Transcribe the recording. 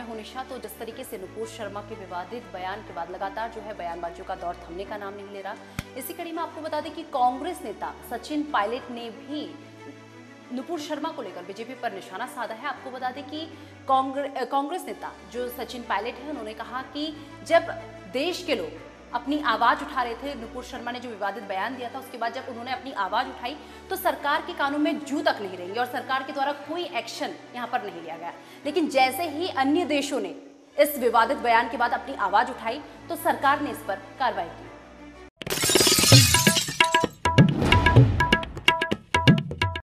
हूँ निशा। तो जिस तरीके से नुपुर शर्मा के विवादित बयान के बाद लगातार जो है बयानबाजियों का दौर थमने का नाम नहीं ले रहा। इसी कड़ी में आपको बता दें कि कांग्रेस नेता सचिन पायलट ने भी नुपुर शर्मा को लेकर बीजेपी पर निशाना साधा है। आपको बता दें कि कांग्रेस नेता जो सचिन पायलट है, उन्होंने कहा कि जब देश के लोग अपनी आवाज़ उठा रहे थे, नुपुर शर्मा ने जो विवादित बयान दिया था, उसके बाद जब उन्होंने अपनी आवाज़ उठाई तो सरकार के कानून में जू तक नहीं रहेंगे और सरकार के द्वारा कोई एक्शन यहाँ पर नहीं लिया गया। लेकिन जैसे ही अन्य देशों ने इस विवादित बयान के बाद अपनी आवाज़ उठाई तो सरकार ने इस पर कार्रवाई की।